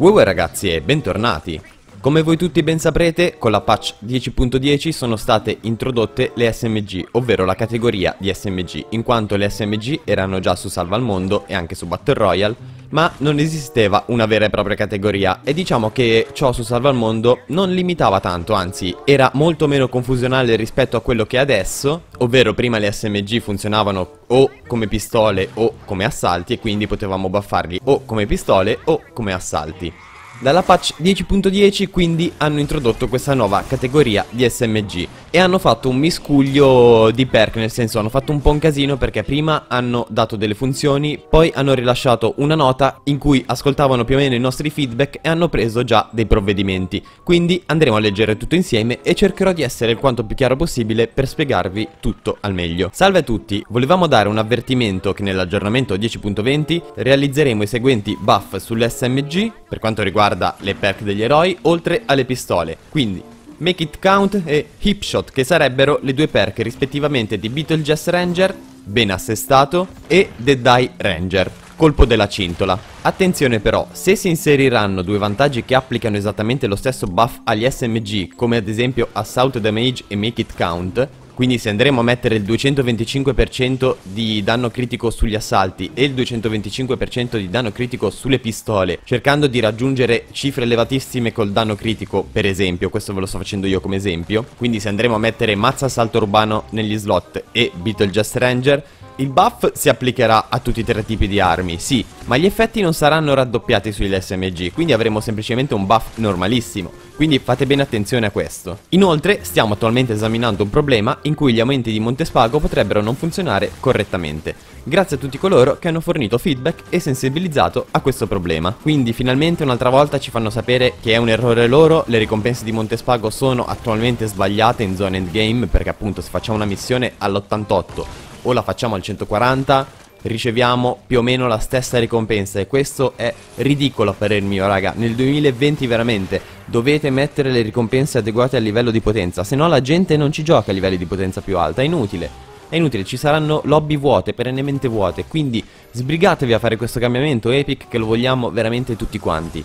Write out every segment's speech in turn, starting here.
Wow ragazzi e bentornati! Come voi tutti ben saprete, con la patch 10.10 sono state introdotte le SMG, ovvero la categoria di SMG, in quanto le SMG erano già su Salva al Mondo e anche su Battle Royale, ma non esisteva una vera e propria categoria e diciamo che ciò su Salva al Mondo non limitava tanto, anzi era molto meno confusionale rispetto a quello che è adesso, ovvero prima le SMG funzionavano o come pistole o come assalti e quindi potevamo buffarli o come pistole o come assalti. Dalla patch 10.10 quindi hanno introdotto questa nuova categoria di SMG e hanno fatto un miscuglio di perk, nel senso hanno fatto un po' un casino perché prima hanno dato delle funzioni, poi hanno rilasciato una nota in cui ascoltavano più o meno i nostri feedback e hanno preso già dei provvedimenti. Quindi andremo a leggere tutto insieme e cercherò di essere il quanto più chiaro possibile per spiegarvi tutto al meglio. Salve a tutti, volevamo dare un avvertimento che nell'aggiornamento 10.20 realizzeremo i seguenti buff sulle SMG per quanto riguarda le perk degli eroi, oltre alle pistole. Quindi, Make It Count e Hip Shot, che sarebbero le due perk rispettivamente di Beetlejuice Ranger, ben assestato, e Dead Eye Ranger, colpo della cintola. Attenzione però, se si inseriranno due vantaggi che applicano esattamente lo stesso buff agli SMG, come ad esempio Assault Damage e Make It Count, quindi se andremo a mettere il 225% di danno critico sugli assalti e il 225% di danno critico sulle pistole, cercando di raggiungere cifre elevatissime col danno critico, per esempio, questo ve lo sto facendo io come esempio, quindi se andremo a mettere mazza assalto urbano negli slot e Beetlejuice Ranger, il buff si applicherà a tutti e tre tipi di armi, sì, ma gli effetti non saranno raddoppiati sugli SMG, quindi avremo semplicemente un buff normalissimo, quindi fate bene attenzione a questo. Inoltre stiamo attualmente esaminando un problema in cui gli aumenti di Montespago potrebbero non funzionare correttamente, grazie a tutti coloro che hanno fornito feedback e sensibilizzato a questo problema. Quindi finalmente un'altra volta ci fanno sapere che è un errore loro, le ricompense di Montespago sono attualmente sbagliate in zona endgame perché appunto se facciamo una missione all'88 o la facciamo al 140 riceviamo più o meno la stessa ricompensa. E questo è ridicolo a parer mio raga. Nel 2020 veramente dovete mettere le ricompense adeguate al livello di potenza se no la gente non ci gioca a livelli di potenza più alta è inutile. È inutile ci saranno lobby vuote perennemente vuote quindi sbrigatevi a fare questo cambiamento epic che lo vogliamo veramente tutti quanti.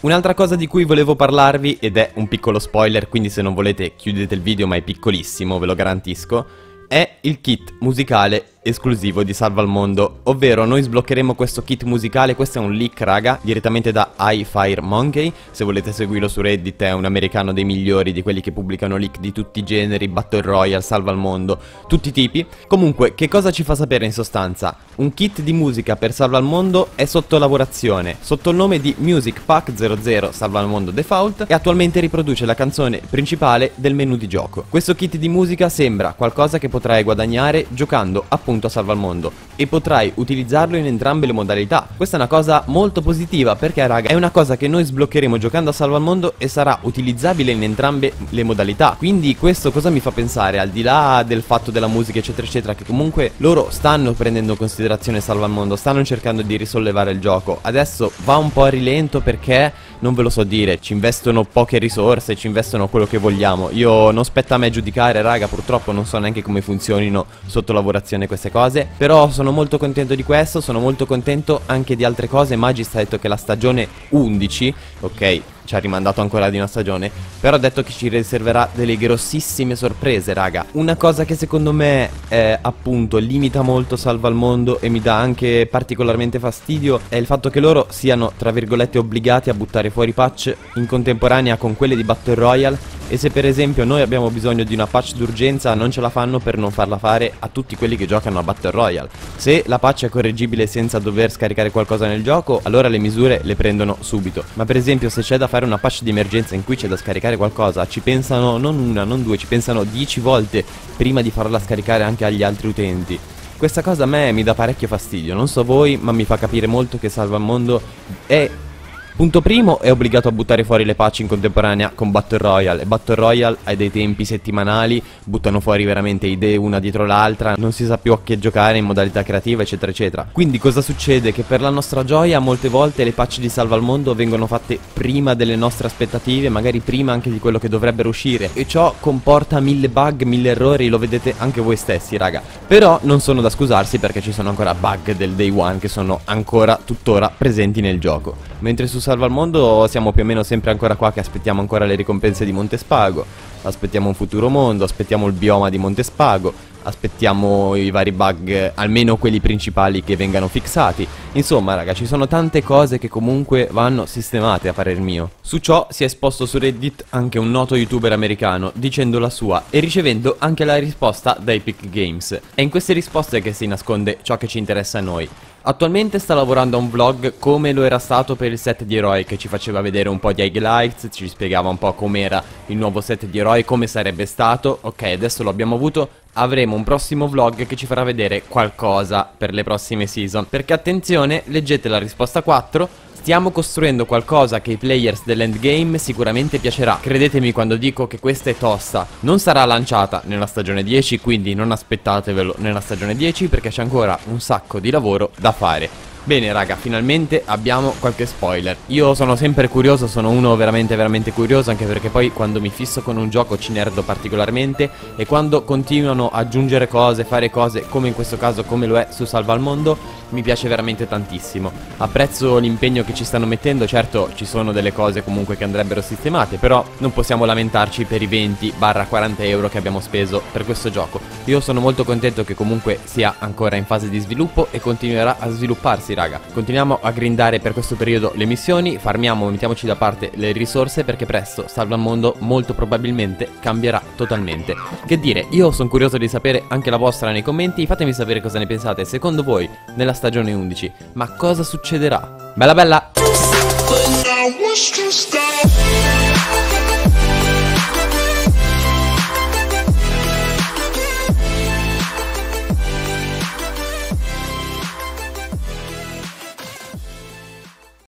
Un'altra cosa di cui volevo parlarvi, ed è un piccolo spoiler, quindi se non volete chiudete il video ma è piccolissimo, ve lo garantisco, è il kit musicale esclusivo di Salva al Mondo, ovvero noi sbloccheremo questo kit musicale, questo è un leak raga, direttamente da iFire Monkey, se volete seguirlo su Reddit è un americano dei migliori, di quelli che pubblicano leak di tutti i generi, Battle Royale, Salva al Mondo, tutti i tipi. Comunque, che cosa ci fa sapere in sostanza? Un kit di musica per Salva al Mondo è sotto lavorazione, sotto il nome di Music Pack 00 Salva al Mondo Default e attualmente riproduce la canzone principale del menu di gioco. Questo kit di musica sembra qualcosa che potrai guadagnare giocando appunto appunto Salva al Mondo e potrai utilizzarlo in entrambe le modalità. Questa è una cosa molto positiva perché raga è una cosa che noi sbloccheremo giocando a Salva al Mondo e sarà utilizzabile in entrambe le modalità. Quindi questo cosa mi fa pensare al di là del fatto della musica eccetera eccetera che comunque loro stanno prendendo in considerazione Salva al Mondo, stanno cercando di risollevare il gioco. Adesso va un po' a rilento perché non ve lo so dire, ci investono poche risorse, ci investono quello che vogliamo. Io non spetta a me giudicare, raga, purtroppo non so neanche come funzionino sotto lavorazione queste cose, però sono molto contento di questo, sono molto contento anche di altre cose. Magis ha detto che la stagione 11, ok, ci ha rimandato ancora di una stagione Però ha detto che ci riserverà delle grossissime sorprese raga Una cosa che secondo me eh, appunto limita molto Salva al Mondo E mi dà anche particolarmente fastidio È il fatto che loro siano tra virgolette obbligati a buttare fuori patch in contemporanea con quelle di Battle Royale e se per esempio noi abbiamo bisogno di una patch d'urgenza non ce la fanno per non farla fare a tutti quelli che giocano a Battle Royale. Se la patch è correggibile senza dover scaricare qualcosa nel gioco allora le misure le prendono subito. Ma per esempio se c'è da fare una patch di emergenza in cui c'è da scaricare qualcosa ci pensano non una, non due, ci pensano dieci volte prima di farla scaricare anche agli altri utenti. Questa cosa a me mi dà parecchio fastidio, non so voi, ma mi fa capire molto che Salva il Mondo è Punto primo, è obbligato a buttare fuori le patch in contemporanea con Battle Royale. E Battle Royale ha dei tempi settimanali, buttano fuori veramente idee una dietro l'altra, non si sa più a che giocare in modalità creativa, eccetera, eccetera. Quindi cosa succede? Che per la nostra gioia molte volte le patch di Salva al Mondo vengono fatte prima delle nostre aspettative, magari prima anche di quello che dovrebbero uscire. E ciò comporta mille bug, mille errori, lo vedete anche voi stessi, raga. Però non sono da scusarsi perché ci sono ancora bug del day one che sono ancora tuttora presenti nel gioco. Mentre su Salva al Mondo siamo più o meno sempre ancora qua che aspettiamo ancora le ricompense di Montespago, aspettiamo un futuro mondo, aspettiamo il bioma di Montespago, aspettiamo i vari bug, almeno quelli principali che vengano fixati. Insomma, raga, ci sono tante cose che comunque vanno sistemate a parer mio. Su ciò si è esposto su Reddit anche un noto youtuber americano dicendo la sua e ricevendo anche la risposta da Epic Games. È in queste risposte che si nasconde ciò che ci interessa a noi. Attualmente sta lavorando a un vlog come lo era stato per il set di eroi che ci faceva vedere un po' di highlights, ci spiegava un po' com'era il nuovo set di eroi, come sarebbe stato. Ok, adesso lo abbiamo avuto, avremo un prossimo vlog che ci farà vedere qualcosa per le prossime season. Perché attenzione, leggete la risposta 4 Stiamo costruendo qualcosa che ai players dell'endgame sicuramente piacerà. Credetemi quando dico che questa è tosta. Non sarà lanciata nella stagione 10, quindi non aspettatevelo nella stagione 10 perché c'è ancora un sacco di lavoro da fare. Bene raga, finalmente abbiamo qualche spoiler. Io sono sempre curioso, sono uno veramente veramente curioso Anche perché poi quando mi fisso con un gioco ci nerdo particolarmente E quando continuano ad aggiungere cose, fare cose come in questo caso come lo è su Salva al Mondo Mi piace veramente tantissimo. Apprezzo l'impegno che ci stanno mettendo Certo ci sono delle cose comunque che andrebbero sistemate Però non possiamo lamentarci per i 20-40 euro che abbiamo speso per questo gioco. Io sono molto contento che comunque sia ancora in fase di sviluppo E continuerà a svilupparsi raga. Continuiamo a grindare per questo periodo le missioni Farmiamo, mettiamoci da parte le risorse Perché presto Salva Mondo molto probabilmente cambierà totalmente. Che dire, io sono curioso di sapere anche la vostra nei commenti Fatemi sapere cosa ne pensate. Secondo voi nella stagione 11. Ma cosa succederà? Bella bella!